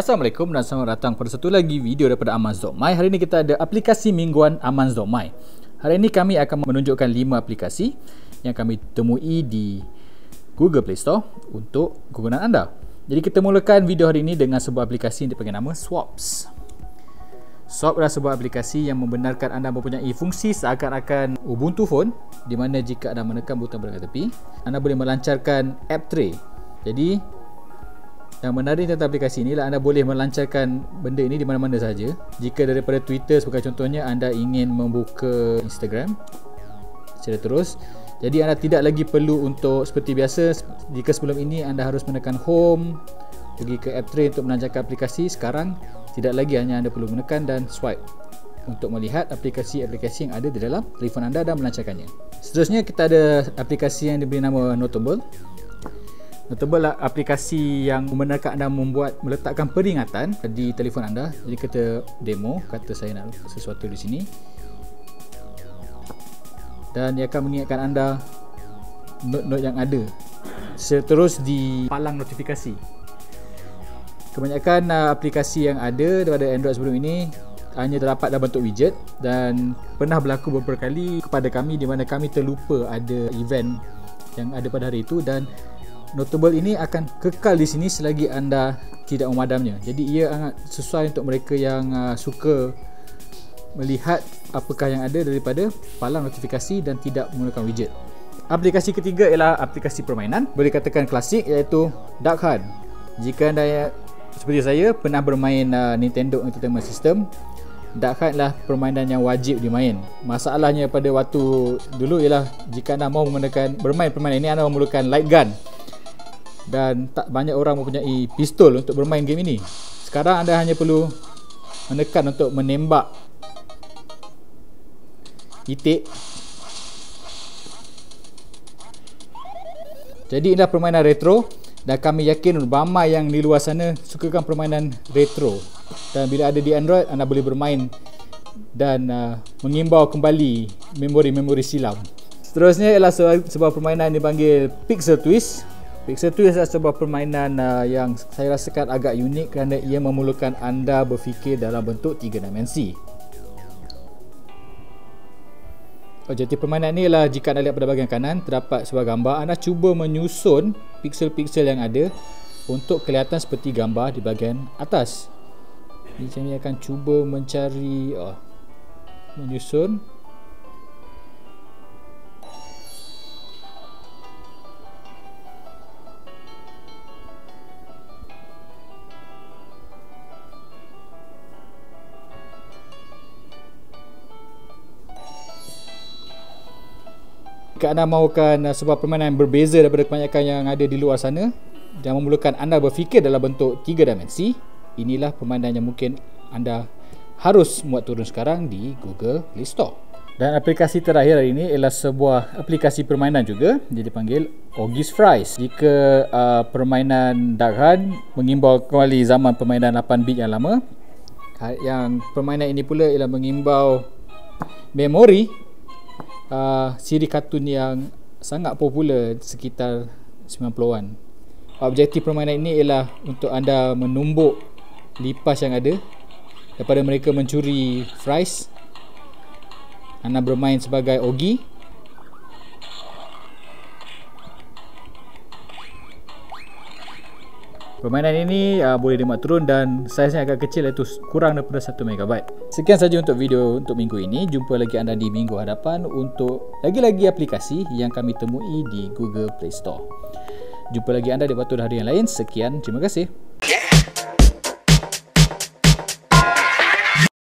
Assalamualaikum dan selamat datang pada satu lagi video daripada Amaz.my Hari ini kita ada aplikasi mingguan Amaz.my Hari ini kami akan menunjukkan 5 aplikasi yang kami temui di Google Play Store untuk kegunaan anda. Jadi kita mulakan video hari ini dengan sebuah aplikasi yang dipanggil nama Swaps. Swap adalah sebuah aplikasi yang membenarkan anda mempunyai fungsi seakan-akan Ubuntu phone di mana jika anda menekan butang pada tepi anda boleh melancarkan app tray. Jadi yang menarik tentang aplikasi ini adalah anda boleh melancarkan benda ini di mana-mana saja. Jika daripada Twitter sebagai contohnya anda ingin membuka Instagram secara terus, jadi anda tidak lagi perlu untuk seperti biasa jika sebelum ini anda harus menekan home pergi ke app tray untuk melancarkan aplikasi, sekarang tidak lagi hanya anda perlu menekan dan swipe untuk melihat aplikasi-aplikasi yang ada di dalam telefon anda dan melancarkannya. Seterusnya kita ada aplikasi yang diberi nama Notable Notable lah aplikasi yang membenarkan anda membuat meletakkan peringatan di telefon anda. Jadi kita demo, kata saya nak sesuatu di sini. Dan dia akan mengingatkan anda note-note yang ada seterus di palang notifikasi. Kebanyakan uh, aplikasi yang ada daripada Android sebelum ini hanya terdapat dalam bentuk widget dan pernah berlaku beberapa kali kepada kami di mana kami terlupa ada event yang ada pada hari itu dan notable ini akan kekal di sini selagi anda tidak memadamnya. Jadi ia sangat sesuai untuk mereka yang uh, suka melihat apakah yang ada daripada palang notifikasi dan tidak menggunakan widget. Aplikasi ketiga ialah aplikasi permainan. Boleh katakan klasik iaitu Dark Hunt. Jika anda seperti saya pernah bermain uh, Nintendo Entertainment System, Dark Hunt lah permainan yang wajib dimain. Masalahnya pada waktu dulu ialah jika anda mahu menggunakan bermain permainan ini anda memerlukan light gun dan tak banyak orang mempunyai pistol untuk bermain game ini. Sekarang anda hanya perlu menekan untuk menembak itik. Jadi inilah permainan retro dan kami yakin ramai yang di luar sana sukakan permainan retro. Dan bila ada di Android anda boleh bermain dan uh, mengimbau kembali memori-memori silam. Seterusnya ialah sebuah permainan yang dipanggil Pixel Twist Pixel 2 adalah sebuah permainan uh, yang saya rasakan agak unik kerana ia memerlukan anda berfikir dalam bentuk tiga dimensi. Objektif permainan ini adalah jika anda lihat pada bahagian kanan terdapat sebuah gambar anda cuba menyusun pixel-pixel yang ada untuk kelihatan seperti gambar di bahagian atas. Ini kami akan cuba mencari oh, menyusun jika anda mahukan uh, sebuah permainan yang berbeza daripada kebanyakan yang ada di luar sana. Dan memerlukan anda berfikir dalam bentuk tiga dimensi. Inilah permainan yang mungkin anda harus muat turun sekarang di Google Play Store. Dan aplikasi terakhir hari ini ialah sebuah aplikasi permainan juga. Dia dipanggil Ogis Fries. Jika uh, permainan Dark Hunt mengimbau kembali zaman permainan 8-bit yang lama yang permainan ini pula ialah mengimbau memori uh, siri kartun yang sangat popular sekitar 90-an. Objektif permainan ini ialah untuk anda menumbuk lipas yang ada daripada mereka mencuri fries. Anda bermain sebagai Ogi Permainan ini uh, boleh dimuat turun dan saiznya agak kecil iaitu kurang daripada 1 MB. Sekian saja untuk video untuk minggu ini. Jumpa lagi anda di minggu hadapan untuk lagi-lagi aplikasi yang kami temui di Google Play Store. Jumpa lagi anda di waktu hari yang lain. Sekian, terima kasih.